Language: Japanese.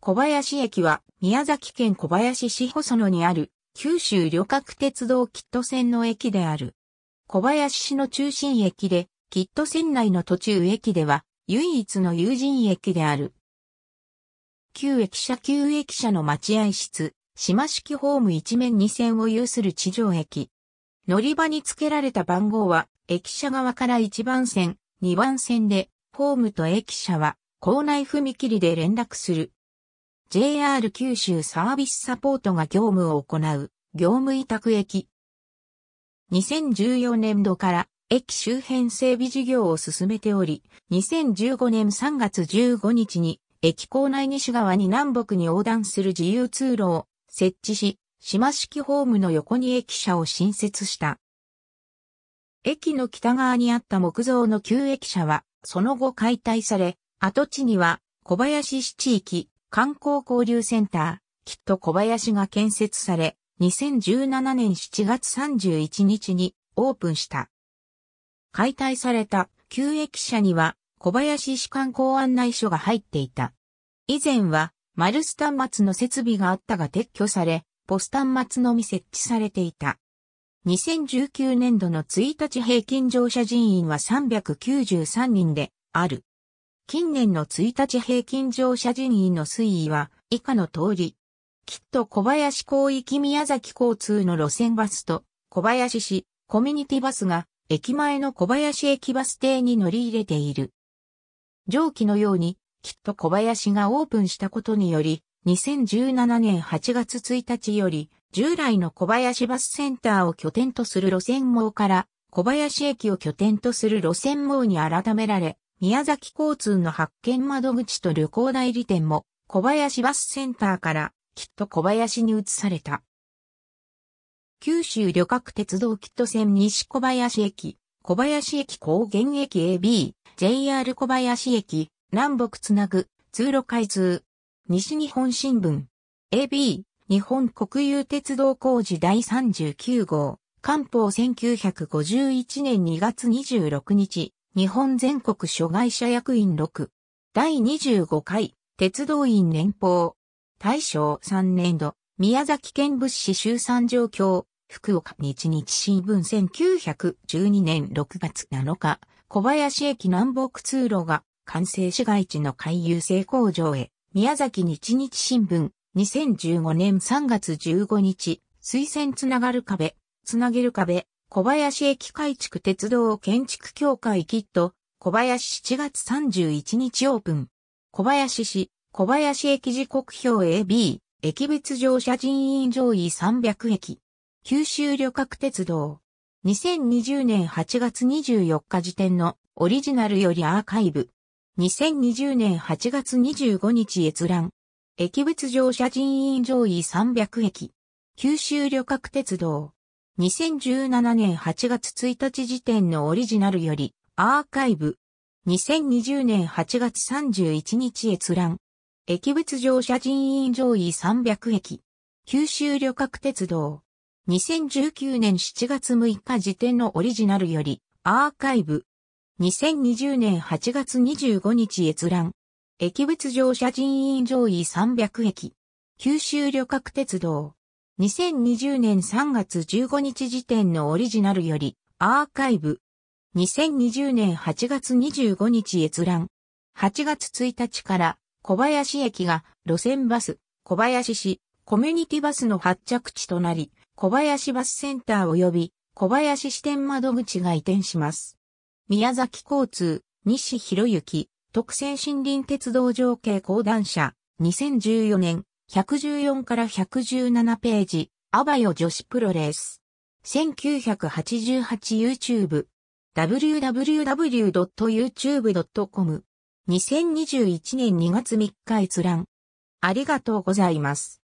小林駅は宮崎県小林市細野にある九州旅客鉄道キット線の駅である。小林市の中心駅で、キット線内の途中駅では唯一の有人駅である。旧駅舎旧駅舎の待合室、島式ホーム一面二線を有する地上駅。乗り場に付けられた番号は、駅舎側から1番線、2番線で、ホームと駅舎は、構内踏切で連絡する。JR 九州サービスサポートが業務を行う、業務委託駅。2014年度から駅周辺整備事業を進めており、2015年3月15日に駅構内西側に南北に横断する自由通路を設置し、島式ホームの横に駅舎を新設した。駅の北側にあった木造の旧駅舎は、その後解体され、跡地には小林市地域観光交流センター、きっと小林が建設され、2017年7月31日にオープンした。解体された旧駅舎には小林市観光案内所が入っていた。以前はマルス端末の設備があったが撤去され、ポス端末のみ設置されていた。2019年度の1日平均乗車人員は393人である。近年の1日平均乗車人員の推移は以下の通り。きっと小林広域宮崎交通の路線バスと小林市コミュニティバスが駅前の小林駅バス停に乗り入れている。上記のようにきっと小林がオープンしたことにより2017年8月1日より、従来の小林バスセンターを拠点とする路線網から、小林駅を拠点とする路線網に改められ、宮崎交通の発見窓口と旅行代理店も、小林バスセンターから、きっと小林に移された。九州旅客鉄道キット線西小林駅、小林駅高原駅 AB、JR 小林駅、南北つなぐ、通路開通、西日本新聞。AB、日本国有鉄道工事第39号。官報1951年2月26日。日本全国諸外者役員6。第25回、鉄道員年報。大正3年度、宮崎県物資集産状況。福岡日日新聞1912年6月7日、小林駅南北通路が完成市街地の回遊性工場へ。宮崎日日新聞、2015年3月15日、推薦つながる壁、つなげる壁、小林駅改築鉄道建築協会キット、小林7月31日オープン。小林市、小林駅時刻表 AB、駅別乗車人員上位300駅。九州旅客鉄道。2020年8月24日時点のオリジナルよりアーカイブ。2020年8月25日閲覧。駅別乗車人員上位300駅。九州旅客鉄道。2017年8月1日時点のオリジナルよりアーカイブ。2020年8月31日閲覧。駅別乗車人員上位300駅。九州旅客鉄道。2019年7月6日時点のオリジナルよりアーカイブ。2020年8月25日閲覧。駅別乗車人員上位300駅。九州旅客鉄道。2020年3月15日時点のオリジナルよりアーカイブ。2020年8月25日閲覧。8月1日から小林駅が路線バス、小林市、コミュニティバスの発着地となり、小林バスセンター及び小林支店窓口が移転します。宮崎交通、西博之、特選森林鉄道情景講談社、2014年、114から117ページ、アバヨ女子プロレース。1988YouTube。www.youtube.com。2021年2月3日閲覧。ありがとうございます。